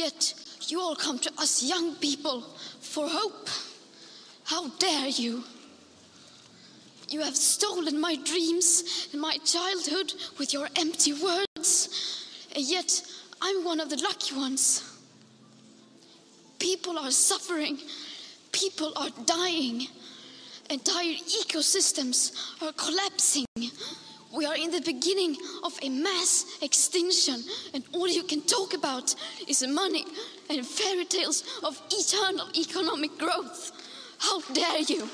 Yet you all come to us young people for hope. How dare you? You have stolen my dreams and my childhood with your empty words, and yet I'm one of the lucky ones. People are suffering, people are dying, entire ecosystems are collapsing. We are in the beginning of a mass extinction, and all you can talk about is money and fairy tales of eternal economic growth. How dare you!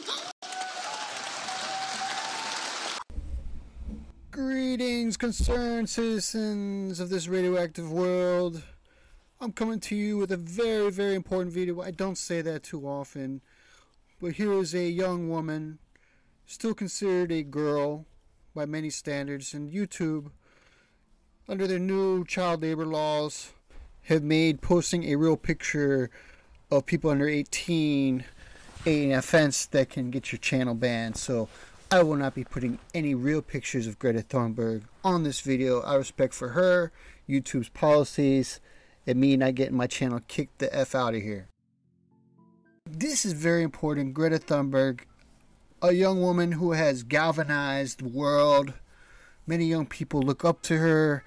Greetings, concerned citizens of this radioactive world. I'm coming to you with a very, very important video. I don't say that too often, but here is a young woman, still considered a girl by many standards, and YouTube, under their new child labor laws, have made posting a real picture of people under 18 an offense that can get your channel banned. So I will not be putting any real pictures of Greta Thunberg on this video. I respect for her, YouTube's policies, and me not getting my channel kicked the F out of here. This is very important. Greta Thunberg, a young woman who has galvanized the world. Many young people look up to her.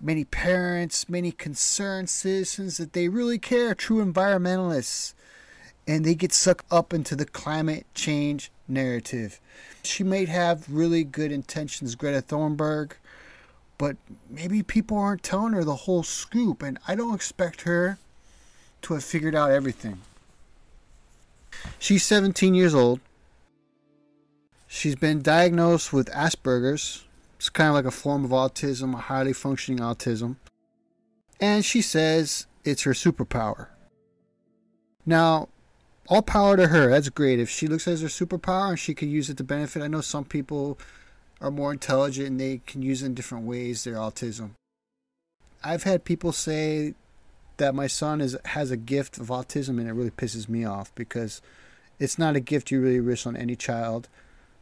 Many parents, many concerned citizens that they really care, true environmentalists and they get sucked up into the climate change narrative. She may have really good intentions, Greta Thunberg, but maybe people aren't telling her the whole scoop, and I don't expect her to have figured out everything. She's 17 years old. She's been diagnosed with Asperger's. It's kind of like a form of autism, a highly functioning autism. And she says it's her superpower. Now, all power to her. That's great. If she looks as her superpower and she can use it to benefit, I know some people are more intelligent and they can use it in different ways. Their autism. I've had people say that my son is has a gift of autism, and it really pisses me off because it's not a gift you really wish on any child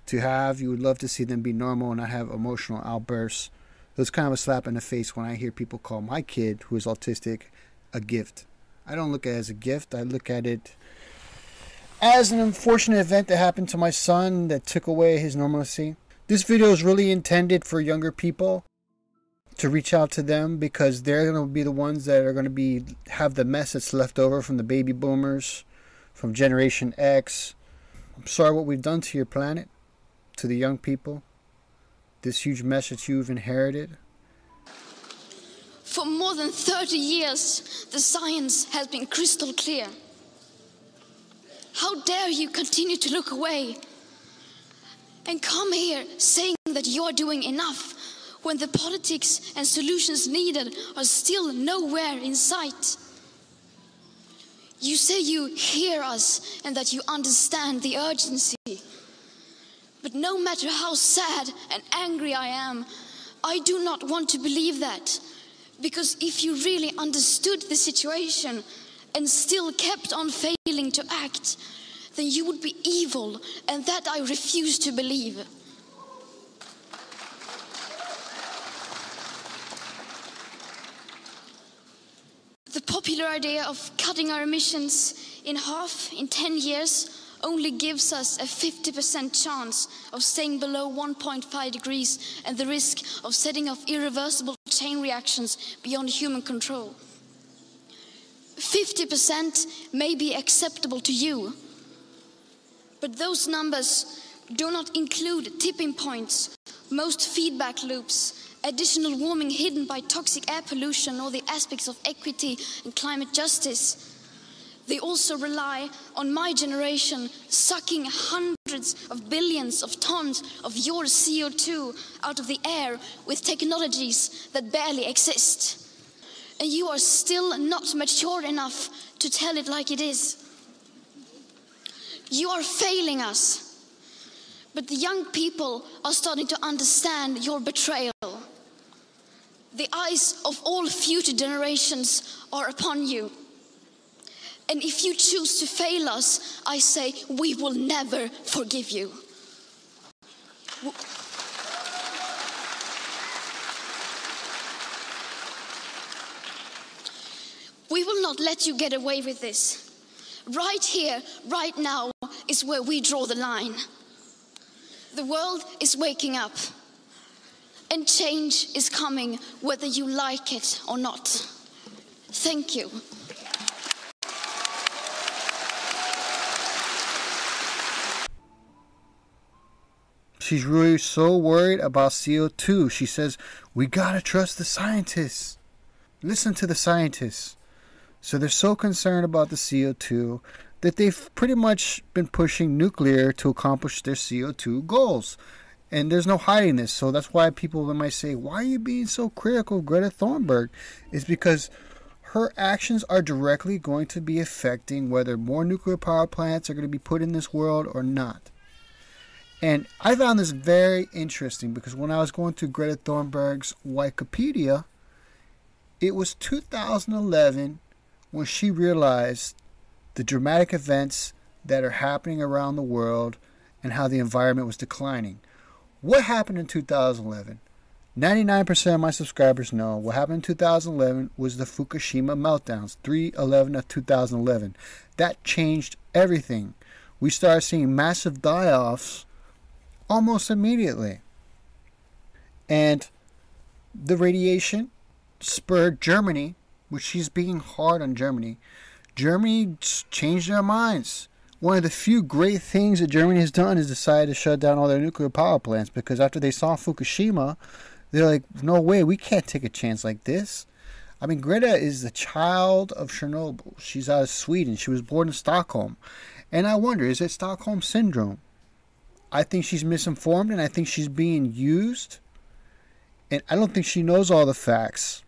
to have. You would love to see them be normal and not have emotional outbursts. It's kind of a slap in the face when I hear people call my kid, who is autistic, a gift. I don't look at it as a gift. I look at it as an unfortunate event that happened to my son that took away his normalcy. This video is really intended for younger people to reach out to them because they're going to be the ones that are going to be have the mess that's left over from the baby boomers, from Generation X. I'm sorry what we've done to your planet, to the young people. This huge mess that you've inherited. For more than 30 years, the science has been crystal clear. How dare you continue to look away and come here saying that you're doing enough when the politics and solutions needed are still nowhere in sight? You say you hear us and that you understand the urgency. But no matter how sad and angry I am, I do not want to believe that. Because if you really understood the situation, and still kept on failing to act, then you would be evil, and that I refuse to believe. The popular idea of cutting our emissions in half in 10 years only gives us a 50% chance of staying below 1.5 degrees and the risk of setting off irreversible chain reactions beyond human control. 50% may be acceptable to you, but those numbers do not include tipping points, most feedback loops, additional warming hidden by toxic air pollution, or the aspects of equity and climate justice. They also rely on my generation sucking hundreds of billions of tons of your CO2 out of the air with technologies that barely exist and you are still not mature enough to tell it like it is. You are failing us. But the young people are starting to understand your betrayal. The eyes of all future generations are upon you. And if you choose to fail us, I say we will never forgive you. We will not let you get away with this. Right here, right now, is where we draw the line. The world is waking up, and change is coming whether you like it or not. Thank you. She's really so worried about CO2. She says, We gotta trust the scientists. Listen to the scientists. So they're so concerned about the CO2 that they've pretty much been pushing nuclear to accomplish their CO2 goals. And there's no hiding this. So that's why people might say, Why are you being so critical of Greta Thunberg? Is because her actions are directly going to be affecting whether more nuclear power plants are going to be put in this world or not. And I found this very interesting because when I was going through Greta Thunberg's Wikipedia, it was 2011 when she realized the dramatic events that are happening around the world and how the environment was declining. What happened in 2011? 99% of my subscribers know what happened in 2011 was the Fukushima meltdowns, 311 of 2011. That changed everything. We started seeing massive die offs almost immediately. And the radiation spurred Germany, which she's being hard on Germany. Germany changed their minds. One of the few great things that Germany has done is decided to shut down all their nuclear power plants because after they saw Fukushima, they're like, no way, we can't take a chance like this. I mean, Greta is the child of Chernobyl. She's out of Sweden. She was born in Stockholm. And I wonder, is it Stockholm Syndrome? I think she's misinformed and I think she's being used. And I don't think she knows all the facts.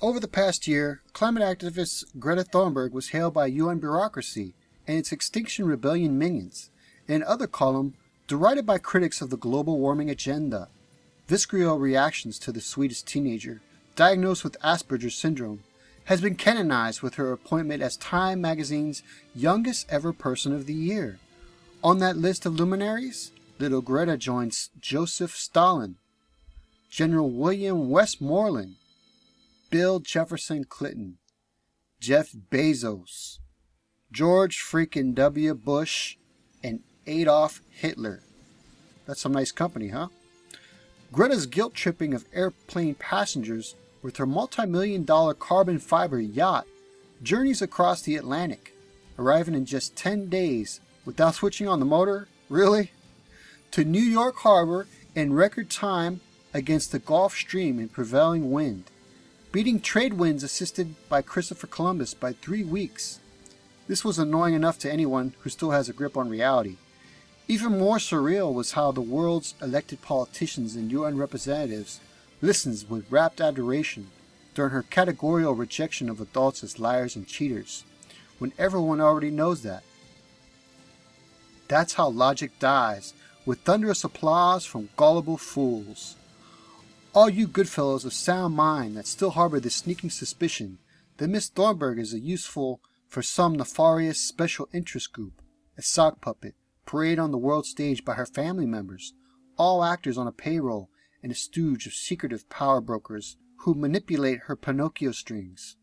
Over the past year, climate activist Greta Thunberg was hailed by UN bureaucracy and its Extinction Rebellion minions, and other column derided by critics of the global warming agenda. Visceral reactions to the Swedish teenager, diagnosed with Asperger's syndrome, has been canonized with her appointment as Time magazine's youngest ever person of the year. On that list of luminaries, little Greta joins Joseph Stalin, General William Westmoreland, Bill Jefferson Clinton, Jeff Bezos, George freaking W. Bush, and Adolf Hitler. That's some nice company, huh? Greta's guilt tripping of airplane passengers with her multi million dollar carbon fiber yacht journeys across the Atlantic, arriving in just 10 days without switching on the motor? Really? To New York Harbor in record time against the Gulf Stream in prevailing wind, beating trade winds assisted by Christopher Columbus by three weeks. This was annoying enough to anyone who still has a grip on reality. Even more surreal was how the world's elected politicians and UN representatives listens with rapt adoration during her categorical rejection of adults as liars and cheaters, when everyone already knows that. That's how logic dies, with thunderous applause from gullible fools. All you good fellows of sound mind that still harbor the sneaking suspicion that Miss Thunberg is a useful for some nefarious special interest group, a sock puppet, parade on the world stage by her family members, all actors on a payroll, and a stooge of secretive power brokers who manipulate her Pinocchio strings.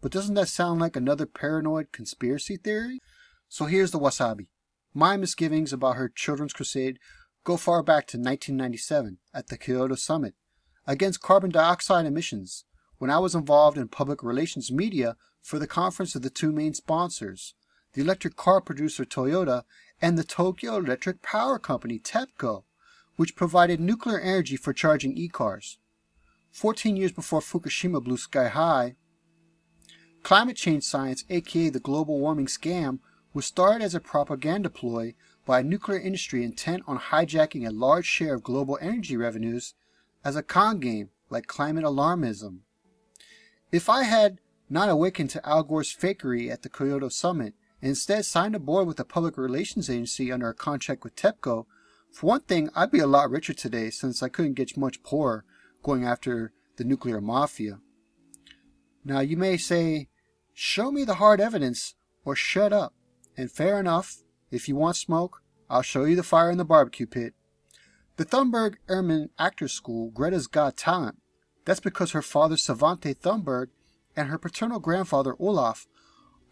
But doesn't that sound like another paranoid conspiracy theory? So here's the wasabi. My misgivings about her children's crusade go far back to 1997 at the Kyoto Summit against carbon dioxide emissions when I was involved in public relations media for the conference of the two main sponsors, the electric car producer Toyota and the Tokyo Electric Power Company TEPCO, which provided nuclear energy for charging e-cars. 14 years before Fukushima blew sky high, climate change science, aka the global warming scam, was started as a propaganda ploy by a nuclear industry intent on hijacking a large share of global energy revenues as a con game like climate alarmism. If I had not awakened to Al Gore's fakery at the Kyoto summit and instead signed aboard with a public relations agency under a contract with TEPCO, for one thing, I'd be a lot richer today since I couldn't get much poorer going after the nuclear mafia. Now you may say, show me the hard evidence or shut up. And fair enough, if you want smoke, I'll show you the fire in the barbecue pit. The Thunberg Ernman Actors School, Greta's got talent. That's because her father, Svante Thunberg, and her paternal grandfather Olaf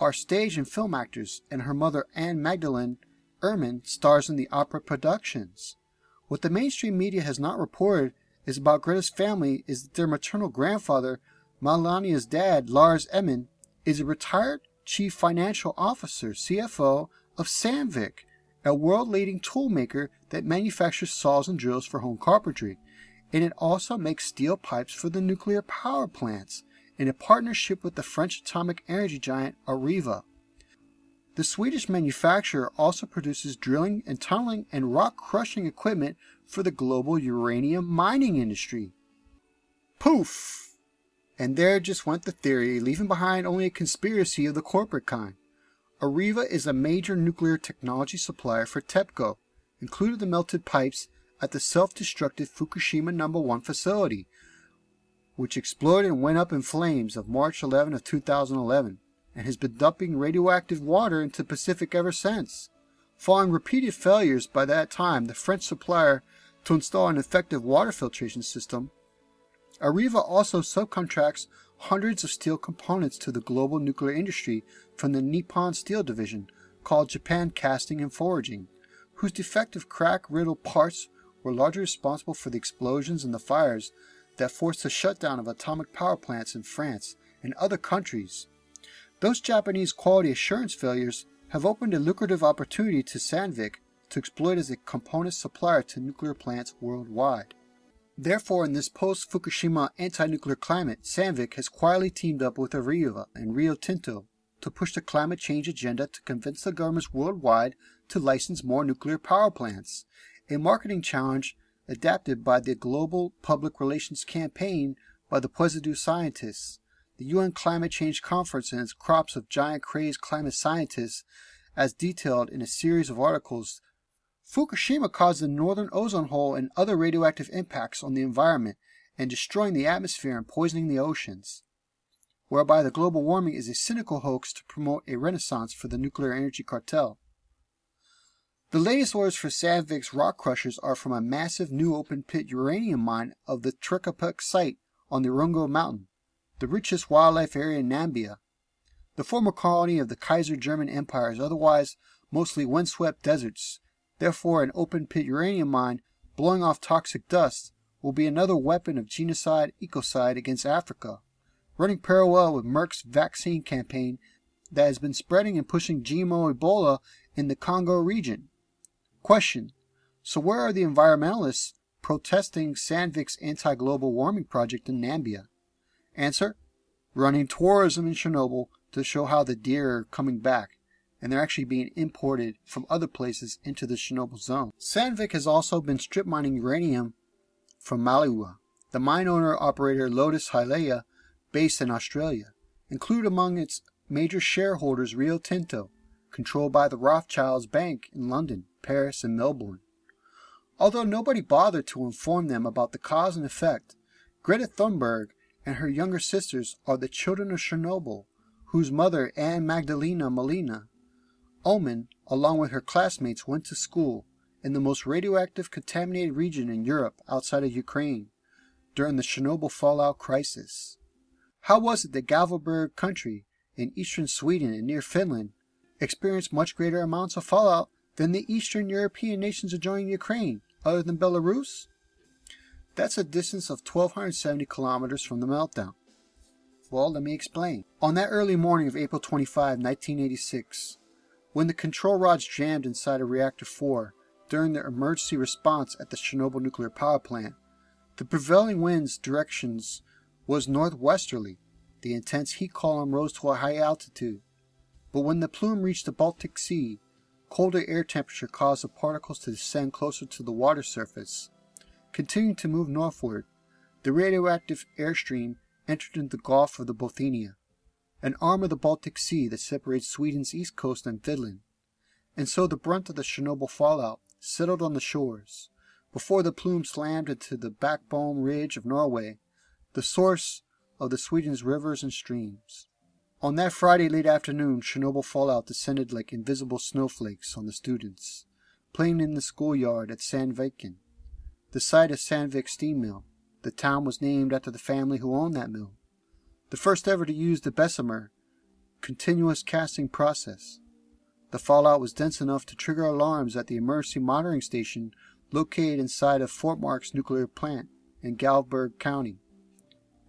are stage and film actors, and her mother Anne Magdalene Ernman stars in the opera productions. What the mainstream media has not reported is about Greta's family is that their maternal grandfather, Melania's dad, Lars Ernman, is a retired chief financial officer, CFO, of Sandvik, a world-leading tool maker that manufactures saws and drills for home carpentry, and it also makes steel pipes for the nuclear power plants in a partnership with the French atomic energy giant Areva. The Swedish manufacturer also produces drilling and tunneling and rock crushing equipment for the global uranium mining industry. Poof! And there just went the theory, leaving behind only a conspiracy of the corporate kind. Areva is a major nuclear technology supplier for TEPCO, including the melted pipes at the self-destructive Fukushima No. 1 facility, which exploded and went up in flames of March 11 of 2011 and has been dumping radioactive water into the Pacific ever since. Following repeated failures by that time, the French supplier to install an effective water filtration system, Areva also subcontracts hundreds of steel components to the global nuclear industry from the Nippon Steel division called Japan Casting and Forging, whose defective crack-riddled parts were largely responsible for the explosions and the fires that forced the shutdown of atomic power plants in France and other countries. Those Japanese quality assurance failures have opened a lucrative opportunity to Sandvik to exploit as a component supplier to nuclear plants worldwide. Therefore, in this post-Fukushima anti-nuclear climate, Sandvik has quietly teamed up with Areva and Rio Tinto to push the climate change agenda to convince the governments worldwide to license more nuclear power plants, a marketing challenge adapted by the Global Public Relations Campaign by the Poisidou scientists, the UN Climate Change Conference and its crops of giant crazed climate scientists, as detailed in a series of articles Fukushima caused the northern ozone hole and other radioactive impacts on the environment and destroying the atmosphere and poisoning the oceans, whereby the global warming is a cynical hoax to promote a renaissance for the nuclear energy cartel. The latest orders for Sandvik's rock crushers are from a massive new open pit uranium mine of the Trekapuk site on the Rungo Mountain, the richest wildlife area in Namibia. The former colony of the Kaiser German Empire is otherwise mostly windswept deserts Therefore, an open pit uranium mine blowing off toxic dust will be another weapon of genocide ecocide against Africa, running parallel with Merck's vaccine campaign that has been spreading and pushing GMO Ebola in the Congo region. Question So, where are the environmentalists protesting Sandvik's anti global warming project in Namibia? Answer Running tourism in Chernobyl to show how the deer are coming back and they're actually being imported from other places into the Chernobyl zone. Sandvik has also been strip mining uranium from Maliwa, the mine owner operator Lotus Hyleia, based in Australia, include among its major shareholders Rio Tinto, controlled by the Rothschilds Bank in London, Paris, and Melbourne. Although nobody bothered to inform them about the cause and effect, Greta Thunberg and her younger sisters are the children of Chernobyl, whose mother, Anne Magdalena Molina, Oman, along with her classmates, went to school in the most radioactive contaminated region in Europe outside of Ukraine during the Chernobyl fallout crisis. How was it that Gävleborg country in eastern Sweden and near Finland experienced much greater amounts of fallout than the Eastern European nations adjoining Ukraine, other than Belarus? That's a distance of 1,270 kilometers from the meltdown. Well, let me explain. On that early morning of April 25, 1986, when the control rods jammed inside of Reactor 4 during the emergency response at the Chernobyl nuclear power plant, the prevailing wind's directions was northwesterly. The intense heat column rose to a high altitude. But when the plume reached the Baltic Sea, colder air temperature caused the particles to descend closer to the water surface. Continuing to move northward, the radioactive airstream entered into the Gulf of the Bothnia an arm of the Baltic Sea that separates Sweden's east coast and Finland. And so the brunt of the Chernobyl fallout settled on the shores, before the plume slammed into the backbone ridge of Norway, the source of the Sweden's rivers and streams. On that Friday late afternoon, Chernobyl fallout descended like invisible snowflakes on the students, playing in the schoolyard at Sandviken, the site of Sandvik Steam Mill. The town was named after the family who owned that mill. The first ever to use the Bessemer continuous casting process. The fallout was dense enough to trigger alarms at the emergency monitoring station located inside of Forsmark nuclear plant in Gävleborg County,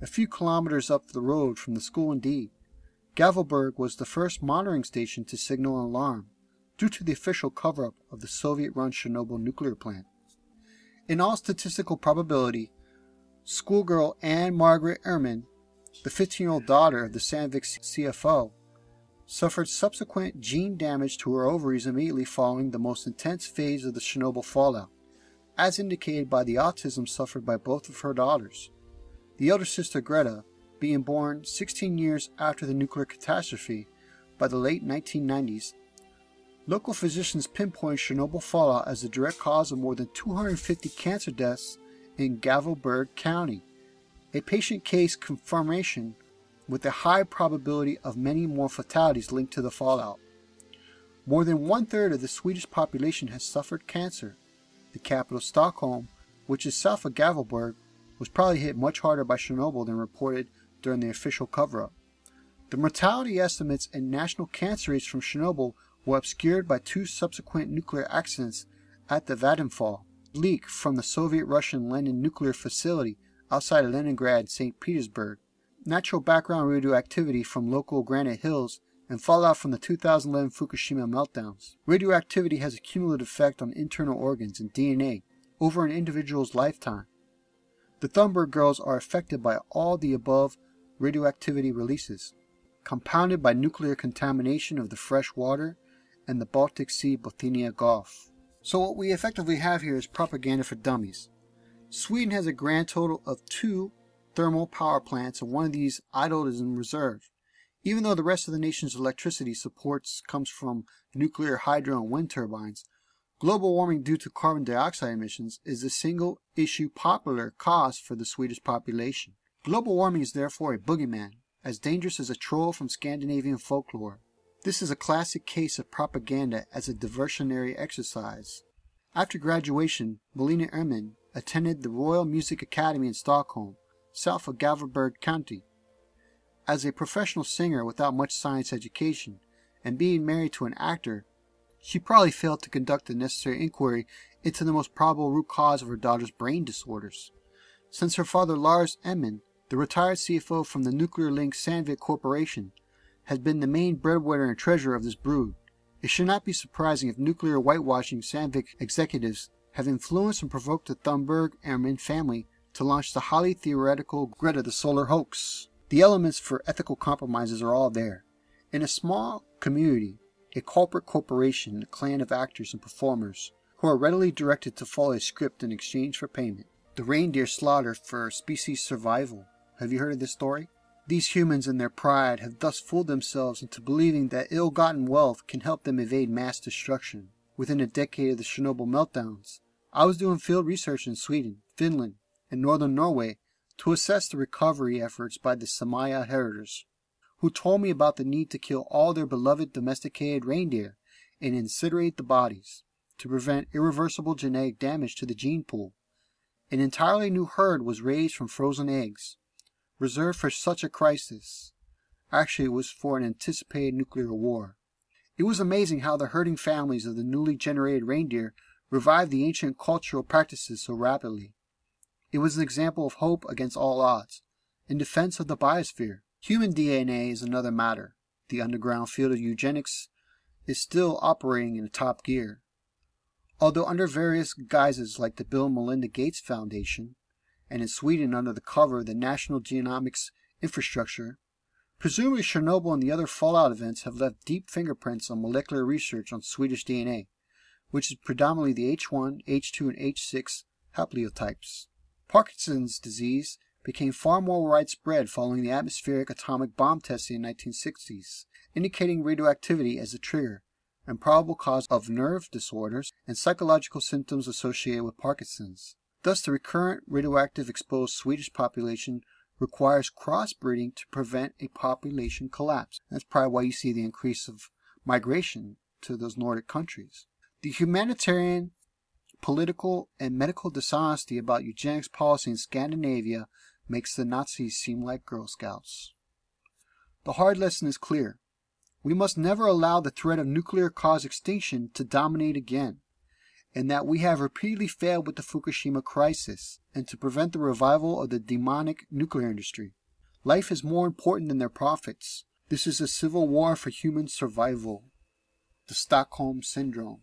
a few kilometers up the road from the school indeed. Gävleborg was the first monitoring station to signal an alarm due to the official cover-up of the Soviet-run Chernobyl nuclear plant. In all statistical probability, schoolgirl Anne Margaret Ernman, the 15-year-old daughter of the Sandvik CFO, suffered subsequent gene damage to her ovaries immediately following the most intense phase of the Chernobyl fallout, as indicated by the autism suffered by both of her daughters. The elder sister Greta, being born 16 years after the nuclear catastrophe by the late 1990s, local physicians pinpoint Chernobyl fallout as the direct cause of more than 250 cancer deaths in Gävleborg County, a patient case confirmation with a high probability of many more fatalities linked to the fallout. More than one third of the Swedish population has suffered cancer. The capital, Stockholm, which is south of Gävleborg, was probably hit much harder by Chernobyl than reported during the official cover up. The mortality estimates and national cancer rates from Chernobyl were obscured by two subsequent nuclear accidents at the Vattenfall leak from the Soviet Russian Lenin nuclear facility outside of Leningrad St. Petersburg, natural background radioactivity from local granite hills, and fallout from the 2011 Fukushima meltdowns. Radioactivity has a cumulative effect on internal organs and DNA over an individual's lifetime. The Thunberg girls are affected by all the above radioactivity releases, compounded by nuclear contamination of the fresh water and the Baltic Sea Bothnia Gulf. So what we effectively have here is propaganda for dummies. Sweden has a grand total of two thermal power plants and one of these idled is in reserve. Even though the rest of the nation's electricity supports comes from nuclear, hydro, and wind turbines, global warming due to carbon dioxide emissions is the single issue popular cause for the Swedish population. Global warming is therefore a boogeyman, as dangerous as a troll from Scandinavian folklore. This is a classic case of propaganda as a diversionary exercise. After graduation, Melina Ernman attended the Royal Music Academy in Stockholm, south of Gävleborg County. As a professional singer without much science education, and being married to an actor, she probably failed to conduct the necessary inquiry into the most probable root cause of her daughter's brain disorders. Since her father Lars Ernman, the retired CFO from the nuclear link Sandvik Corporation, has been the main breadwinner and treasurer of this brood. It should not be surprising if nuclear whitewashing Sandvik executives have influenced and provoked the Thunberg Ernman family to launch the highly theoretical Greta the Solar hoax. The elements for ethical compromises are all there. In a small community, a corporate corporation, a clan of actors and performers who are readily directed to follow a script in exchange for payment. The reindeer slaughtered for species survival. Have you heard of this story? These humans in their pride have thus fooled themselves into believing that ill-gotten wealth can help them evade mass destruction. Within a decade of the Chernobyl meltdowns, I was doing field research in Sweden, Finland, and northern Norway to assess the recovery efforts by the Samaya herders, who told me about the need to kill all their beloved domesticated reindeer and incinerate the bodies to prevent irreversible genetic damage to the gene pool. An entirely new herd was raised from frozen eggs, reserved for such a crisis. Actually, it was for an anticipated nuclear war. It was amazing how the herding families of the newly generated reindeer revived the ancient cultural practices so rapidly. It was an example of hope against all odds, in defense of the biosphere. Human DNA is another matter. The underground field of eugenics is still operating in top gear. Although under various guises like the Bill and Melinda Gates Foundation, and in Sweden under the cover of the National Genomics Infrastructure. Presumably Chernobyl and the other fallout events have left deep fingerprints on molecular research on Swedish DNA, which is predominantly the H1, H2, and H6 haplotypes. Parkinson's disease became far more widespread following the atmospheric atomic bomb testing in the 1960s, indicating radioactivity as a trigger and probable cause of nerve disorders and psychological symptoms associated with Parkinson's. Thus, the recurrent radioactive exposed Swedish population requires crossbreeding to prevent a population collapse. That's probably why you see the increase of migration to those Nordic countries. The humanitarian, political, and medical dishonesty about eugenics policy in Scandinavia makes the Nazis seem like Girl Scouts. The hard lesson is clear. We must never allow the threat of nuclear cause extinction to dominate again, and that we have repeatedly failed with the Fukushima crisis and to prevent the revival of the demonic nuclear industry. Life is more important than their profits. This is a civil war for human survival. The Stockholm Syndrome.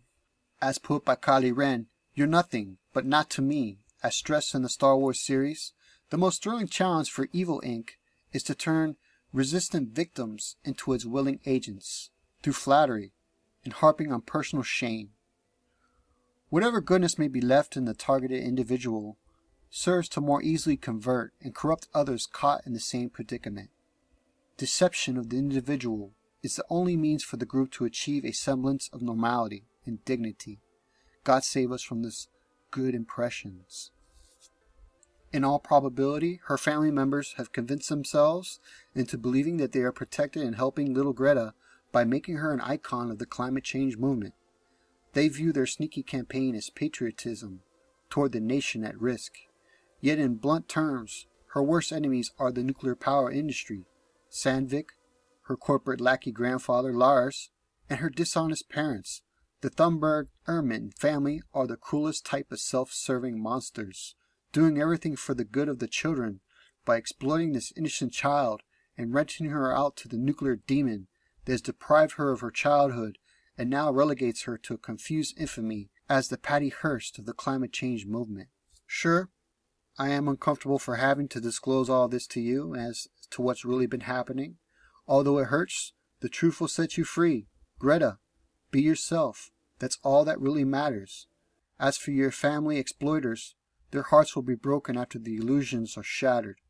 As put by Kylo Ren, you're nothing, but not to me. As stressed in the Star Wars series, the most thrilling challenge for Evil Inc. is to turn resistant victims into its willing agents through flattery and harping on personal shame. Whatever goodness may be left in the targeted individual serves to more easily convert and corrupt others caught in the same predicament. Deception of the individual is the only means for the group to achieve a semblance of normality and dignity. God save us from this good impressions. In all probability, her family members have convinced themselves into believing that they are protected and helping little Greta by making her an icon of the climate change movement. They view their sneaky campaign as patriotism toward the nation at risk. Yet in blunt terms, her worst enemies are the nuclear power industry, Sandvik, her corporate lackey grandfather Lars, and her dishonest parents. The Thunberg Ernman family are the cruelest type of self-serving monsters doing everything for the good of the children by exploiting this innocent child and renting her out to the nuclear demon that has deprived her of her childhood and now relegates her to a confused infamy as the Patty Hearst of the climate change movement. Sure, I am uncomfortable for having to disclose all this to you as to what's really been happening. Although it hurts, the truth will set you free. Greta, be yourself. That's all that really matters. As for your family exploiters, their hearts will be broken after the illusions are shattered.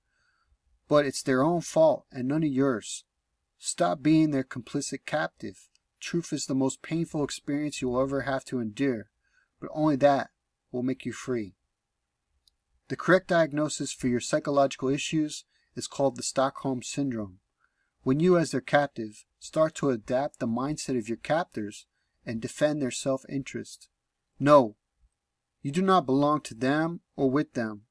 But it's their own fault and none of yours. Stop being their complicit captive. Truth is the most painful experience you'll ever have to endure, but only that will make you free. The correct diagnosis for your psychological issues is called the Stockholm Syndrome. When you, as their captive, start to adapt the mindset of your captors and defend their self-interest. No, you do not belong to them or with them.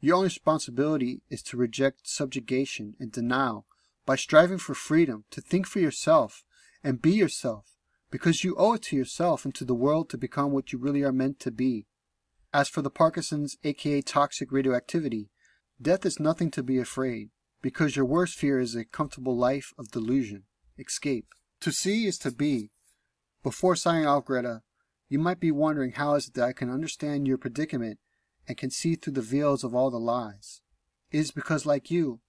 Your only responsibility is to reject subjugation and denial by striving for freedom, to think for yourself and be yourself, because you owe it to yourself and to the world to become what you really are meant to be. As for the Parkinson's, aka toxic radioactivity, death is nothing to be afraid, because your worst fear is a comfortable life of delusion, escape. To see is to be. Before signing off, Greta, you might be wondering how is it that I can understand your predicament and can see through the veils of all the lies. It is because, like you,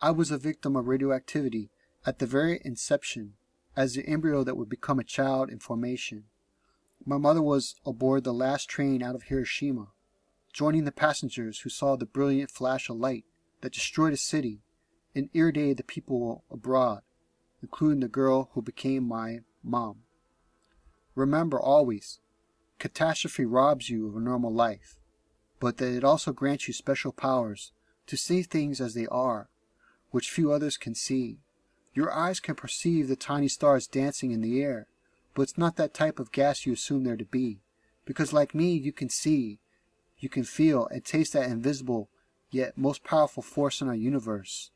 I was a victim of radioactivity at the very inception, as the embryo that would become a child in formation. My mother was aboard the last train out of Hiroshima, joining the passengers who saw the brilliant flash of light that destroyed a city and irradiated the people abroad, including the girl who became my mom. Remember always, Catastrophe robs you of a normal life, but that it also grants you special powers to see things as they are, which few others can see. Your eyes can perceive the tiny stars dancing in the air, but it's not that type of gas you assume there to be, because like me, you can see, you can feel and taste that invisible yet most powerful force in our universe,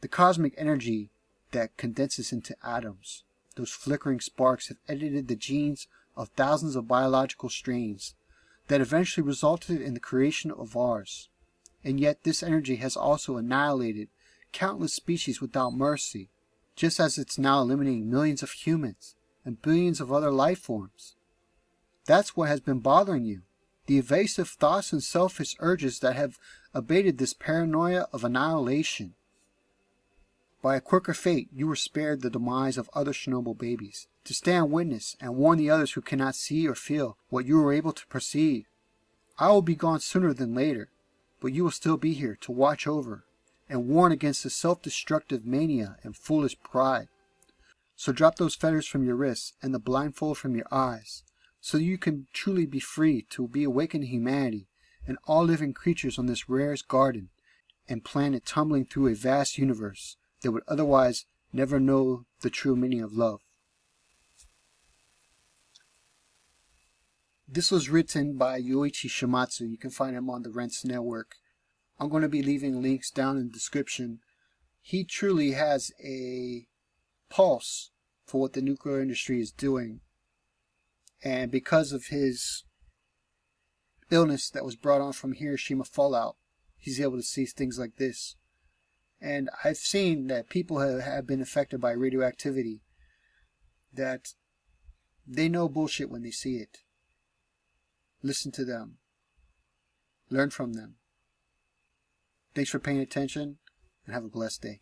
the cosmic energy that condenses into atoms. Those flickering sparks have edited the genes of thousands of biological strains that eventually resulted in the creation of ours. And yet this energy has also annihilated countless species without mercy, just as it's now eliminating millions of humans and billions of other life forms. That's what has been bothering you, the evasive thoughts and selfish urges that have abated this paranoia of annihilation. By a quirk of fate, you were spared the demise of other Chernobyl babies, to stand witness and warn the others who cannot see or feel what you were able to perceive. I will be gone sooner than later, but you will still be here to watch over and warn against the self-destructive mania and foolish pride. So drop those fetters from your wrists and the blindfold from your eyes, so you can truly be free to be awakened humanity and all living creatures on this rarest garden and planet tumbling through a vast universe that would otherwise never know the true meaning of love. This was written by Yoichi Shimatsu. You can find him on the Rense Network. I'm going to be leaving links down in the description. He truly has a pulse for what the nuclear industry is doing. And because of his illness that was brought on from Hiroshima fallout, he's able to see things like this. And I've seen that people have, have been affected by radioactivity that they know bullshit when they see it. Listen to them. Learn from them. Thanks for paying attention and have a blessed day.